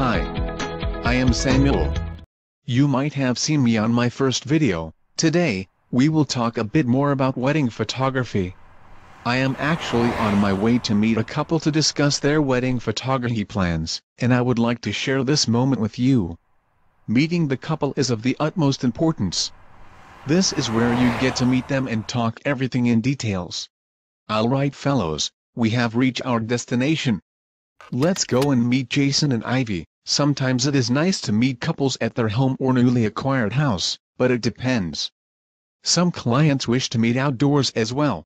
Hi. I am Samuel. You might have seen me on my first video. Today, we will talk a bit more about wedding photography. I am actually on my way to meet a couple to discuss their wedding photography plans, and I would like to share this moment with you. Meeting the couple is of the utmost importance. This is where you get to meet them and talk everything in details. Alright fellows, we have reached our destination. Let's go and meet Jason and Ivy. Sometimes it is nice to meet couples at their home or newly acquired house, but it depends. Some clients wish to meet outdoors as well.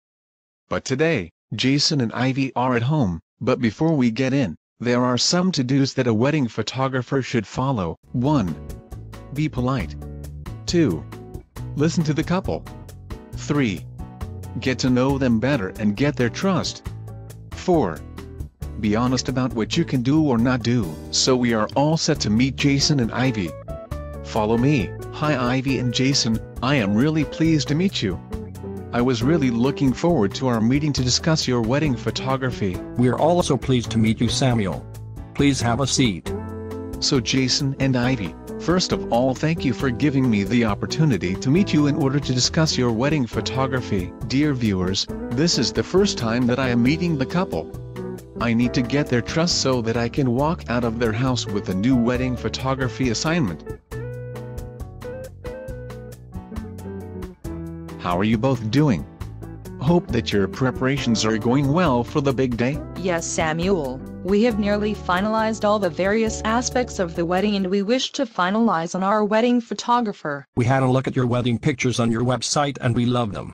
But today, Jason and Ivy are at home, but before we get in, there are some to-dos that a wedding photographer should follow. 1. Be polite. 2. Listen to the couple. 3. Get to know them better and get their trust. 4. Be honest about what you can do or not do. So we are all set to meet Jason and Ivy. Follow me. Hi Ivy and Jason, I am really pleased to meet you. I was really looking forward to our meeting to discuss your wedding photography. We are also pleased to meet you Samuel. Please have a seat. So Jason and Ivy, first of all thank you for giving me the opportunity to meet you in order to discuss your wedding photography. Dear viewers, this is the first time that I am meeting the couple. I need to get their trust so that I can walk out of their house with a new wedding photography assignment. How are you both doing? Hope that your preparations are going well for the big day? Yes Samuel, we have nearly finalized all the various aspects of the wedding and we wish to finalize on our wedding photographer. We had a look at your wedding pictures on your website and we love them.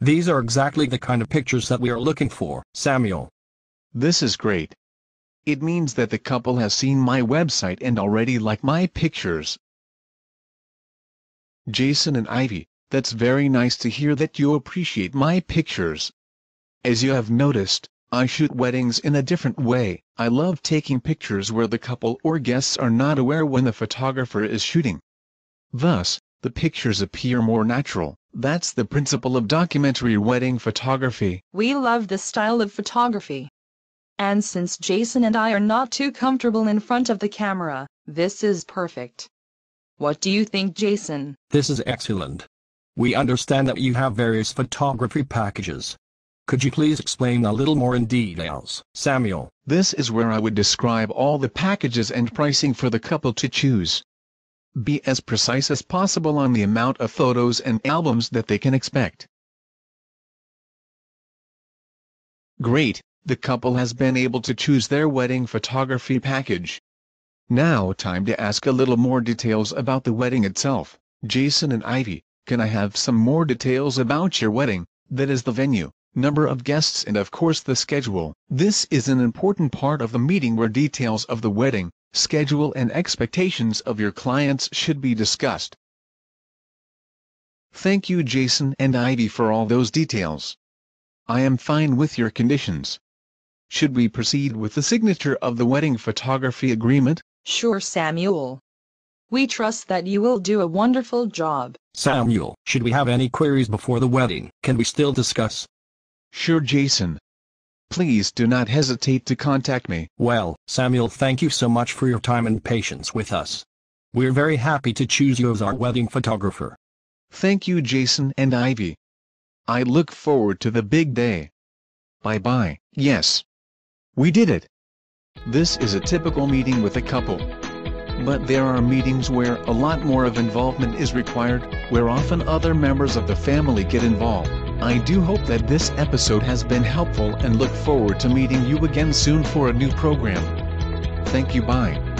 These are exactly the kind of pictures that we are looking for, Samuel. This is great. It means that the couple has seen my website and already like my pictures. Jason and Ivy, that's very nice to hear that you appreciate my pictures. As you have noticed, I shoot weddings in a different way. I love taking pictures where the couple or guests are not aware when the photographer is shooting. Thus, the pictures appear more natural. That's the principle of documentary wedding photography. We love this style of photography. And since Jason and I are not too comfortable in front of the camera, this is perfect. What do you think Jason? This is excellent. We understand that you have various photography packages. Could you please explain a little more in details, Samuel? This is where I would describe all the packages and pricing for the couple to choose. Be as precise as possible on the amount of photos and albums that they can expect. Great, the couple has been able to choose their wedding photography package. Now time to ask a little more details about the wedding itself. Jason and Ivy, can I have some more details about your wedding, that is the venue, number of guests and of course the schedule. This is an important part of the meeting where details of the wedding, schedule and expectations of your clients should be discussed. Thank you Jason and Ivy for all those details. I am fine with your conditions. Should we proceed with the signature of the wedding photography agreement? Sure Samuel. We trust that you will do a wonderful job. Samuel, should we have any queries before the wedding, can we still discuss? Sure Jason. Please do not hesitate to contact me. Well, Samuel thank you so much for your time and patience with us. We're very happy to choose you as our wedding photographer. Thank you Jason and Ivy. I look forward to the big day. Bye bye. Yes. We did it. This is a typical meeting with a couple. But there are meetings where a lot more of involvement is required, where often other members of the family get involved. I do hope that this episode has been helpful and look forward to meeting you again soon for a new program. Thank you bye.